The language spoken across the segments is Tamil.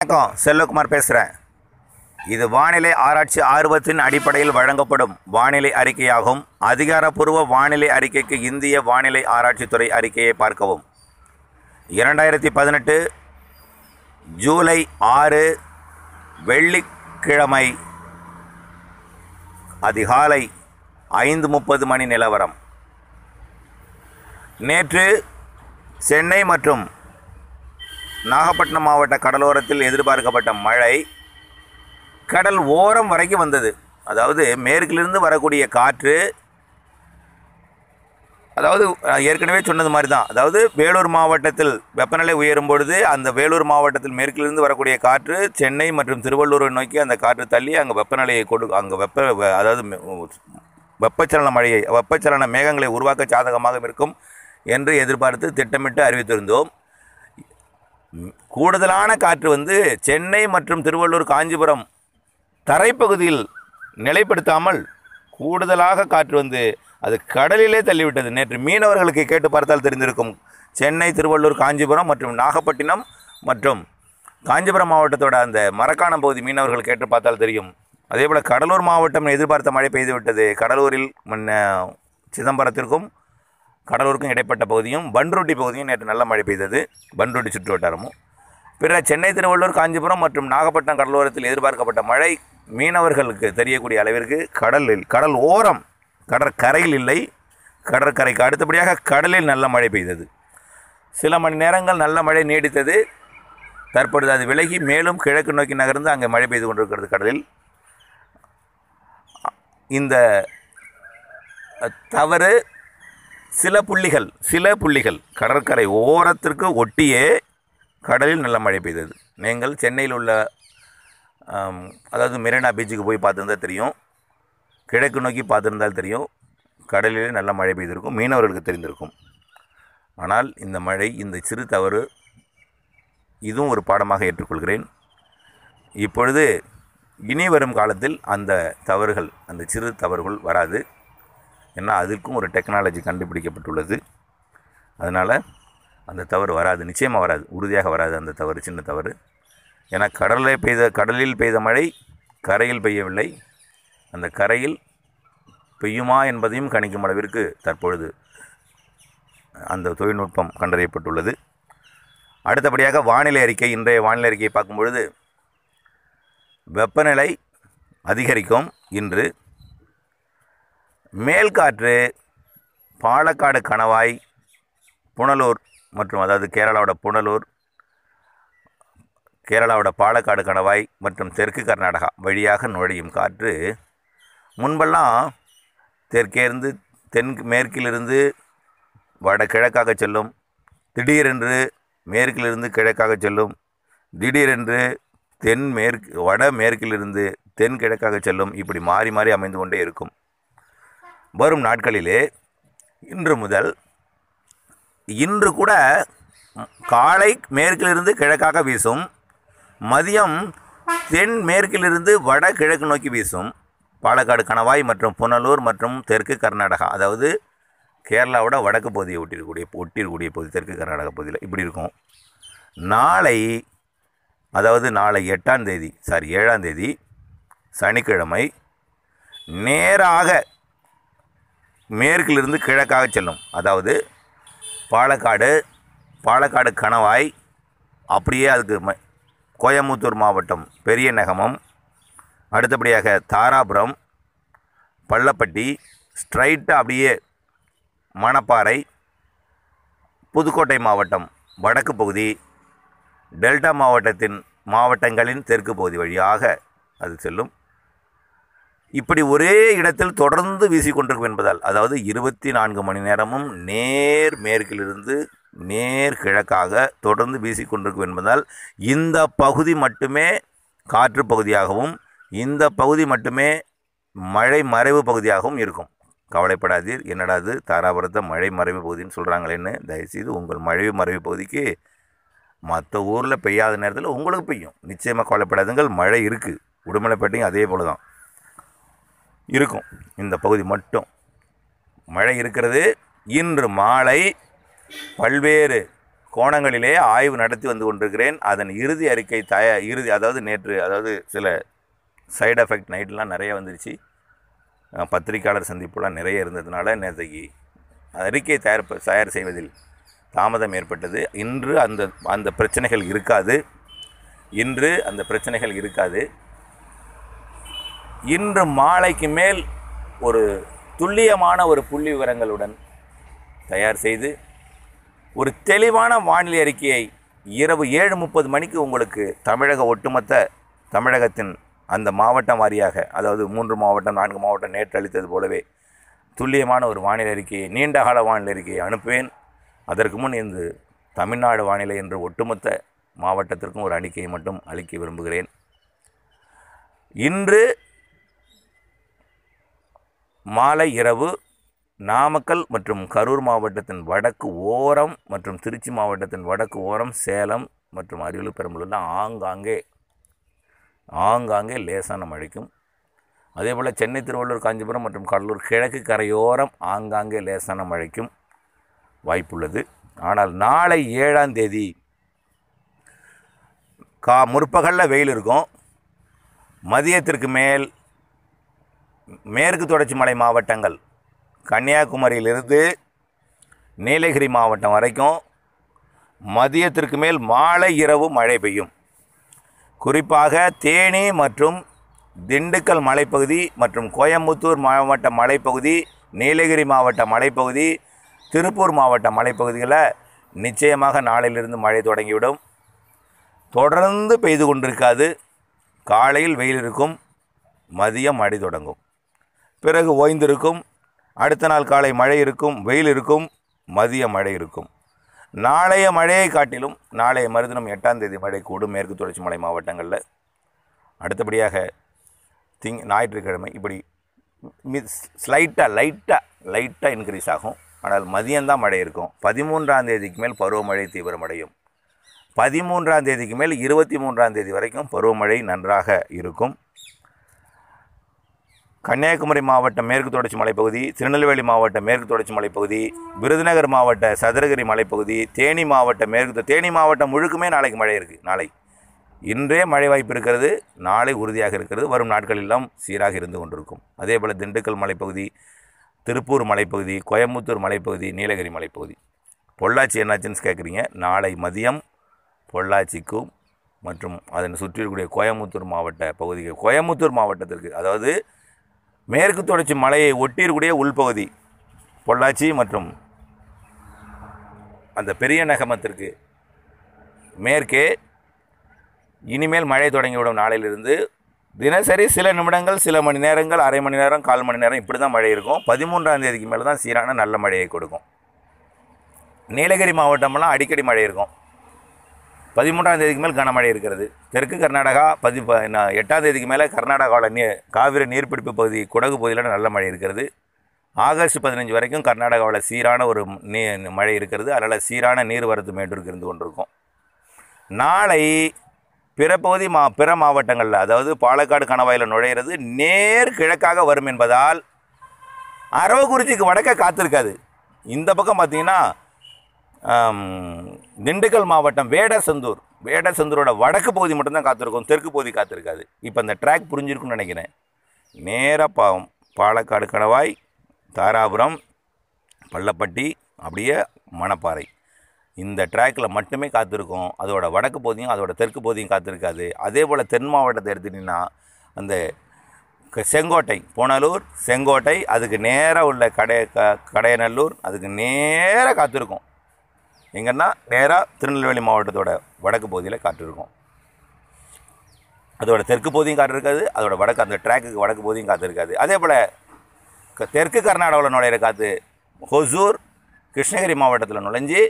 வணக்கம் செல்லகுமார் பேசுகிறேன் இது வானிலை ஆராய்ச்சி ஆர்வத்தின் அடிப்படையில் வழங்கப்படும் வானிலை அறிக்கையாகும். அதிகாரப்பூர்வ வானிலை அறிக்கைக்கு இந்திய வானிலை ஆராய்ச்சித்துறை அறிக்கையை பார்க்கவும். இரண்டாயிரத்தி பதினெட்டு ஜூலை ஆறு வெள்ளிக்கிழமை அதிகாலை ஐந்து முப்பது மணி நிலவரம். நேற்று சென்னை மற்றும் நாகப்பட்டினம் மாவட்ட கடலோரத்தில் எதிர்பார்க்கப்பட்ட மழை கடல் ஓரம் வரைக்கும் வந்தது. அதாவது மேற்கிலிருந்து வரக்கூடிய காற்று அதாவது ஏற்கனவே சொன்னது மாதிரி தான் அதாவது வேலூர் மாவட்டத்தில் வெப்பநிலை உயரும் பொழுது அந்த வேலூர் மாவட்டத்தில் மேற்கிலிருந்து வரக்கூடிய காற்று சென்னை மற்றும் திருவள்ளூரை நோக்கி அந்த காற்று தள்ளி அங்கே வெப்பநிலையை கொடு அங்கே வெப்ப அதாவது வெப்பச்சலன மழையை வெப்பச்சலன மேகங்களை உருவாக்க சாதகமாக இருக்கும் என்று எதிர்பார்த்து திட்டமிட்டு அறிவித்திருந்தோம். கூடுதலான காற்று வந்து சென்னை மற்றும் திருவள்ளூர் காஞ்சிபுரம் தரைப்பகுதியில் நிலைப்படுத்தாமல் கூடுதலாக காற்று வந்து அது கடலிலே தள்ளிவிட்டது. நேற்று மீனவர்களுக்கு கேட்டு பார்த்தால் தெரிந்திருக்கும். சென்னை திருவள்ளூர் காஞ்சிபுரம் மற்றும் நாகப்பட்டினம் மற்றும் காஞ்சிபுரம் மாவட்டத்தோட அந்த மரக்காணம் பகுதி மீனவர்கள் கேட்டு பார்த்தால் தெரியும். அதேபோல் கடலூர் மாவட்டம் எதிர்பார்த்த மழை பெய்து விட்டது கடலூரில் முன்ன சிதம்பரத்திற்கும் கடலூருக்கும் இடைப்பட்ட பகுதியும் பன்ருட்டி பகுதியும் நேற்று நல்ல மழை பெய்தது. பன்ருட்டி சுற்று வட்டாரமும். பிற சென்னை திருவள்ளூர் காஞ்சிபுரம் மற்றும் நாகப்பட்டினம் கடலோரத்தில் எதிர்பார்க்கப்பட்ட மழை மீனவர்களுக்கு தெரியக்கூடிய அளவிற்கு கடலில் கடல் ஓரம் கடற்கரையில் இல்லை. கடற்கரைக்கு அடுத்தபடியாக கடலில் நல்ல மழை பெய்தது. சில மணி நேரங்கள் நல்ல மழை நீடித்தது. தற்பொழுது அது விலகி மேலும் கிழக்கு நோக்கி நகர்ந்து அங்கே மழை பெய்து கொண்டிருக்கிறது கடலில். இந்த தவறு சில புள்ளிகள் சில புள்ளிகள் கடற்கரை ஓரத்திற்கு ஒட்டியே கடலில் நல்ல மழை பெய்தது. நீங்கள் சென்னையில் உள்ள அதாவது மெரினா பீச்சுக்கு போய் பார்த்துருந்தா தெரியும். கிழக்கு நோக்கி பார்த்துருந்தால் தெரியும். கடலிலே நல்ல மழை பெய்திருக்கும். மீனவர்களுக்கு தெரிந்திருக்கும். ஆனால் இந்த மழை இந்த சிறு தவறு இதுவும் ஒரு பாடமாக ஏற்றுக்கொள்கிறேன். இப்பொழுது இனி வரும் காலத்தில் அந்த தவறுகள் அந்த சிறு தவறுகள் வராது. ஏன்னா அதற்கும் ஒரு டெக்னாலஜி கண்டுபிடிக்கப்பட்டுள்ளது. அதனால் அந்த தவறு வராது நிச்சயமாக வராது. உறுதியாக வராது அந்த தவறு சின்ன தவறு. ஏன்னா கடலில் பெய்த கடலில் பெய்த மழை கரையில் பெய்யவில்லை. அந்த கரையில் பெய்யுமா என்பதையும் கணிக்கும் அளவிற்கு தற்பொழுது அந்த தொழில்நுட்பம் கண்டறியப்பட்டுள்ளது. அடுத்தபடியாக வானிலை அறிக்கை இன்றைய வானிலை அறிக்கையை பார்க்கும் பொழுது வெப்பநிலை அதிகரிக்கும் இன்று மேல்காற்று பாலக்காடு கணவாய் புனலூர் மற்றும் அதாவது கேரளாவோட புனலூர் கேரளாவோட பாலக்காடு கணவாய் மற்றும் தெற்கு கர்நாடகா வழியாக நுழையும் காற்று முன்பெல்லாம் தெற்கேருந்து தென் மேற்கிலிருந்து வட கிழக்காக செல்லும் திடீரென்று மேற்கிலிருந்து கிழக்காக செல்லும் திடீரென்று தென் மேற்கு வட மேற்கிலிருந்து தென் கிழக்காக செல்லும் இப்படி மாறி மாறி அமைந்து கொண்டே இருக்கும். வரும் நாட்களிலே இன்று முதல் இன்று கூட காலை மேற்கிலிருந்து கிழக்காக வீசும் மதியம் தென் மேற்கிலிருந்து வட கிழக்கு நோக்கி வீசும் பாலக்காடு கணவாய் மற்றும் புனலூர் மற்றும் தெற்கு கர்நாடகா அதாவது கேரளாவோட வடக்கு பகுதியை ஒட்டியிருக்கக்கூடிய ஒட்டியிருக்கக்கூடிய பகுதி தெற்கு கர்நாடகா பகுதியில் இப்படி இருக்கும். நாளை அதாவது நாளை எட்டாம் தேதி சாரி ஏழாம் தேதி சனிக்கிழமை நேராக மேற்கிலிருந்து கிழக்காக செல்லும். அதாவது பாலக்காடு பாலக்காடு கணவாய் அப்படியே அதுக்கு ம கோயம்புத்தூர் மாவட்டம் பெரிய நகமம் அடுத்தபடியாக தாராபுரம் பள்ளப்பட்டி ஸ்ட்ரைட்டாக அப்படியே மணப்பாறை புதுக்கோட்டை மாவட்டம் வடக்கு பகுதி டெல்டா மாவட்டத்தின் மாவட்டங்களின் தெற்கு பகுதி வழியாக அது செல்லும். இப்படி ஒரே இடத்தில் தொடர்ந்து வீசிக்கொண்டிருக்கும் என்பதால் அதாவது இருபத்தி நான்கு மணி நேரமும் நேர் மேற்கிலிருந்து நேர் கிழக்காக தொடர்ந்து வீசிக்கொண்டிருக்கும் என்பதால் இந்த பகுதி மட்டுமே காற்று பகுதியாகவும் இந்த பகுதி மட்டுமே மழை மறைவு பகுதியாகவும் இருக்கும். கவலைப்படாதீர். என்னடா இது? தாராபுரத்தை மழை மறைவு பகுதின்னு சொல்கிறாங்களேன்னு தயவுசெய்து உங்கள் மழை மறைவு பகுதிக்கு மற்ற ஊரில் பெய்யாத நேரத்தில் உங்களுக்கு பெய்யும். நிச்சயமாக கவலைப்படாதுங்கள் மழை இருக்குது உடுமலைப்பேட்டையும் அதே போல தான் இருக்கும். இந்த பகுதி மட்டும். மழை இருக்கிறது. இன்று மாலை பல்வேறு கோணங்களிலே ஆய்வு நடத்தி வந்து கொண்டிருக்கிறேன். அதன் இறுதி அறிக்கை தய இறுதி அதாவது நேற்று அதாவது சில சைடு எஃபெக்ட் நைட்லாம் நிறைய வந்துருச்சு. பத்திரிக்கையாளர் சந்திப்புலாம் நிறைய இருந்ததுனால நேற்றைக்கு அறிக்கை தயார் தயார் செய்வதில் தாமதம் ஏற்பட்டது. இன்று அந்த அந்த பிரச்சனைகள் இருக்காது. இன்று அந்த பிரச்சனைகள் இருக்காது. இன்று மாலைக்கு மேல் ஒரு துல்லியமான ஒரு புள்ளி விவரங்களுடன் தயார் செய்து ஒரு தெளிவான வானிலை அறிக்கையை இரவு ஏழு முப்பது மணிக்கு உங்களுக்கு தமிழக ஒட்டுமொத்த தமிழகத்தின் அந்த மாவட்டம் வாரியாக அதாவது மூன்று மாவட்டம் நான்கு மாவட்டம் நேற்று அளித்தது போலவே துல்லியமான ஒரு வானிலை அறிக்கையை நீண்டகால வானிலை அறிக்கையை அனுப்புவேன். அதற்கு முன் இந்த தமிழ்நாடு வானிலை என்று ஒட்டுமொத்த மாவட்டத்திற்கும் ஒரு அறிக்கையை மட்டும் அளிக்க விரும்புகிறேன். இன்று மாலை இரவு நாமக்கல் மற்றும் கரூர் மாவட்டத்தின் வடக்கு ஓரம் மற்றும் திருச்சி மாவட்டத்தின் வடக்கு ஓரம் சேலம் மற்றும் அரியலூர் பெரம்பலூர்லாம் ஆங்காங்கே ஆங்காங்கே லேசான மழைக்கும். அதே போல் சென்னை திருவள்ளூர் காஞ்சிபுரம் மற்றும் கடலூர் கிழக்கு கரையோரம் ஆங்காங்கே லேசான மழைக்கும் வாய்ப்புள்ளது. ஆனால் நாளை ஏழாம் தேதி கா முற்பகலில் வெயில் இருக்கும். மதியத்திற்கு மேல் மேற்கு தொடர்ச்சி மலை மாவட்டங்கள் கன்னியாகுமரியிலிருந்து நீலகிரி மாவட்டம் வரைக்கும் மதியத்திற்கு மேல் மாலை இரவு மழை பெய்யும். குறிப்பாக தேனி மற்றும் திண்டுக்கல் மலைப்பகுதி மற்றும் கோயம்புத்தூர் மாவட்ட மலைப்பகுதி நீலகிரி மாவட்ட மலைப்பகுதி திருப்பூர் மாவட்ட மலைப்பகுதிகளில் நிச்சயமாக நாளையிலிருந்து மழை தொடங்கிவிடும். தொடர்ந்து பெய்து கொண்டிருக்காது. காலையில் வெயில் இருக்கும். மதியம் மழை தொடங்கும். பிறகு ஓய்ந்திருக்கும். அடுத்த நாள் காலை மழை இருக்கும் வெயில் இருக்கும் மதிய மழை இருக்கும். நாளைய மழையை காட்டிலும் நாளைய மறுதினம் எட்டாம் தேதி மழை கூடும் மேற்கு தொடர்ச்சி மலை மாவட்டங்களில். அடுத்தபடியாக திங் ஞாயிற்றுக்கிழமை இப்படி ஸ்லைட்டாக லைட்டாக லைட்டாக இன்க்ரீஸ் ஆகும். ஆனால் மதியம்தான் மழை இருக்கும். பதிமூன்றாம் தேதிக்கு மேல் பருவமழை தீவிரமடையும். பதிமூன்றாம் தேதிக்கு மேல் இருபத்தி மூன்றாம் தேதி வரைக்கும் பருவமழை நன்றாக இருக்கும். கன்னியாகுமரி மாவட்டம் மேற்கு தொடர்ச்சி மலைப்பகுதி திருநெல்வேலி மாவட்டம் மேற்கு தொடர்ச்சி மலைப்பகுதி விருதுநகர் மாவட்ட சதுரகிரி மலைப்பகுதி தேனி மாவட்டம் மேற்கு தேனி மாவட்டம் முழுக்குமே நாளைக்கு மழை இருக்குது நாளை. இன்றே மழை வாய்ப்பு இருக்கிறது நாளை உறுதியாக இருக்கிறது வரும் நாட்களெல்லாம் சீராக இருந்து கொண்டிருக்கும். அதே போல் திண்டுக்கல் மலைப்பகுதி திருப்பூர் மலைப்பகுதி கோயம்புத்தூர் மலைப்பகுதி நீலகிரி மலைப்பகுதி. பொள்ளாச்சி என்னாச்சுன்னு கேட்குறீங்க நாளை மதியம் பொள்ளாச்சிக்கும் மற்றும் அதனை சுற்றியிருக்கக்கூடிய கோயம்புத்தூர் மாவட்ட பகுதிகள் கோயம்புத்தூர் மாவட்டத்திற்கு அதாவது மேற்கு தொடர்ச்சி மலையை ஒட்டியிருக்கூடிய உள்பகுதி பொள்ளாச்சி மற்றும் அந்த பெரிய நகமத்திற்கு மேற்கே இனிமேல் மழை தொடங்கிவிடும் நாளையிலிருந்து தினசரி சில நிமிடங்கள் சில மணி நேரங்கள் அரை மணி நேரம் கால் மணி நேரம் இப்படி தான் மழை இருக்கும். பதிமூன்றாம் தேதிக்கு மேலே தான் சீரான நல்ல மழையை கொடுக்கும். நீலகிரி மாவட்டமெல்லாம் அடிக்கடி மழை இருக்கும். பதிமூன்றாம் தேதிக்கு மேல் கனமழை இருக்கிறது. தெற்கு கர்நாடகா பதி எட்டாம் தேதிக்கு மேலே கர்நாடகாவில் நீ காவிரி நீர்பிடிப்பு பகுதி குடகு பகுதியில் நல்ல மழை இருக்கிறது. ஆகஸ்ட் பதினஞ்சு வரைக்கும் கர்நாடகாவில் சீரான ஒரு நீ மழை இருக்கிறது. அதனால் சீரான நீர்வரத்து மேட்டூருக்கு இருந்து கொண்டிருக்கும். நாளை பிற பகுதி மா பிற மாவட்டங்களில் அதாவது பாலக்காடு கணவாயில் நுழையிறது நேர் கிழக்காக வரும் என்பதால் அரவக்குறிச்சிக்கு வடக்க காத்திருக்காது. இந்த பக்கம் பார்த்தீங்கன்னா திண்டுக்கல் மாவட்டம் வேடசந்தூர். வேடசந்தூரோட வடக்கு பகுதி மட்டும்தான் காத்திருக்கும். தெற்கு பகுதி காத்திருக்காது. இப்போ அந்த ட்ராக் புரிஞ்சிருக்குன்னு நினைக்கிறேன். நேராக பா பாலக்காடு கணவாய் தாராபுரம் பள்ளப்பட்டி அப்படியே மணப்பாறை. இந்த ட்ராக்கில் மட்டுமே காத்திருக்கும். அதோட வடக்கு பகுதியும் அதோட தெற்கு பகுதியும் காத்திருக்காது. அதே போல் தென் மாவட்டத்தை எடுத்துட்டிங்கன்னா அந்த க- செங்கோட்டை புனலூர் செங்கோட்டை அதுக்கு நேராக உள்ள கடை க கடையநல்லூர் அதுக்கு நேராக காத்திருக்கும். எங்கன்னா நேராக திருநெல்வேலி மாவட்டத்தோட வடக்கு பகுதியில் காற்று இருக்கும். அதோட தெற்கு பகுதியும் காற்று இருக்காது அதோட வடக்கு அந்த ட்ராக்குக்கு வடக்கு பகுதியும் காற்று இருக்காது. அதே போல் க- தெற்கு கர்நாடகாவில் நுழையிற காற்று ஹொசூர் கிருஷ்ணகிரி மாவட்டத்தில் நுழைஞ்சி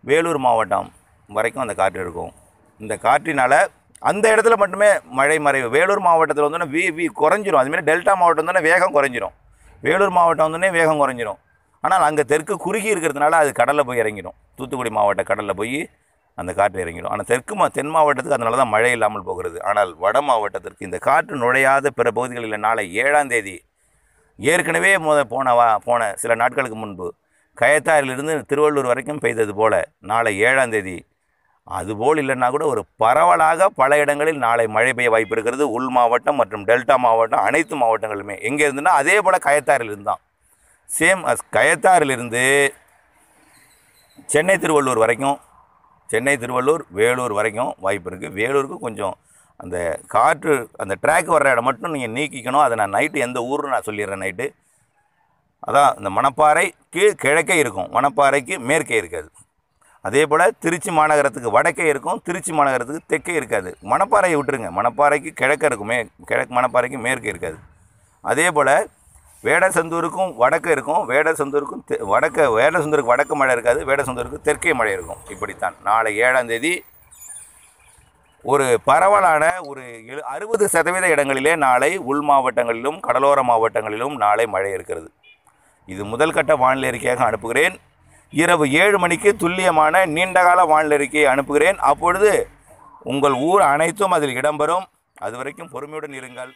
வேலூர் மாவட்டம் வரைக்கும் அந்த காற்று இருக்கும். இந்த காற்றினால் அந்த இடத்துல மட்டுமே மழை மறைவு. வேலூர் மாவட்டத்தில் வந்தோடனே வி வி குறைஞ்சிரும். அதுமாரி டெல்டா மாவட்டம் வந்தோடனே வேகம் குறைஞ்சிரும். வேலூர் மாவட்டம் வந்தோடனே வேகம் குறைஞ்சிரும். ஆனால் அங்கே தெற்கு குறுகி இருக்கிறதுனால அது கடலில் போய் இறங்கிடும். தூத்துக்குடி மாவட்ட கடலில் போய் அந்த காற்று இறங்கிடும். ஆனால் தெற்கு மா தென் மாவட்டத்துக்கு அதனால தான் மழை இல்லாமல் போகிறது. ஆனால் வட மாவட்டத்திற்கு இந்த காற்று நுழையாத பிற பகுதிகளில் நாளை ஏழாம் தேதி ஏற்கனவே முத போன வா போன சில நாட்களுக்கு முன்பு கயத்தாரிலிருந்து திருவள்ளூர் வரைக்கும் பெய்தது போல் நாளை ஏழாம் தேதி அதுபோல் இல்லைன்னா கூட ஒரு பரவலாக பல இடங்களில் நாளை மழை பெய்ய வாய்ப்பு இருக்கிறது. உள் மாவட்டம் மற்றும் டெல்டா மாவட்டம் அனைத்து மாவட்டங்களுமே எங்கே இருந்துன்னா அதே போல் கயத்தாரிலிருந்து தான் சேம் அஸ் கயத்தாறிலிருந்து சென்னை திருவள்ளூர் வரைக்கும் சென்னை திருவள்ளூர் வேலூர் வரைக்கும் வாய்ப்பு இருக்குது வேலூருக்கு கொஞ்சம் அந்த காற்று அந்த ட்ராக் வர்ற இடம் மட்டும் நீங்கள் நீக்கிக்கணும். அதை நான் நைட்டு எந்த ஊர்னு நான் சொல்லிடுறேன் நைட்டு அதான் இந்த மணப்பாறை கீழ் கிழக்கே இருக்கும். மணப்பாறைக்கு மேற்கே இருக்காது. அதே போல் திருச்சி மாநகரத்துக்கு வடக்கே இருக்கும். திருச்சி மாநகரத்துக்கு தெற்கே இருக்காது. மணப்பாறையை விட்டுருங்க. மணப்பாறைக்கு கிழக்க இருக்கும் மே கிழக்கு மணப்பாறைக்கு மேற்கே இருக்காது. அதே போல் வேடசந்தூருக்கும் வடக்கு இருக்கும். வேடசந்தூருக்கும் தெ வடக்க வேடசந்தூருக்கு வடக்கு மழை இருக்காது. வேடசந்தூருக்கு தெற்கே மழை இருக்கும். இப்படித்தான். நாளை ஏழாம் தேதி ஒரு பரவலான ஒரு எழு அறுபது சதவீத இடங்களிலே நாளை உள் மாவட்டங்களிலும் கடலோர மாவட்டங்களிலும் நாளை மழை இருக்கிறது. இது முதல் கட்ட வானிலை அறிக்கையாக அனுப்புகிறேன். இரவு ஏழு மணிக்கு துல்லியமான நீண்டகால வானிலை அறிக்கையை அனுப்புகிறேன். அப்பொழுது உங்கள் ஊர் அனைத்தும் அதில் இடம்பெறும். அது வரைக்கும் பொறுமையுடன் இருங்கள்.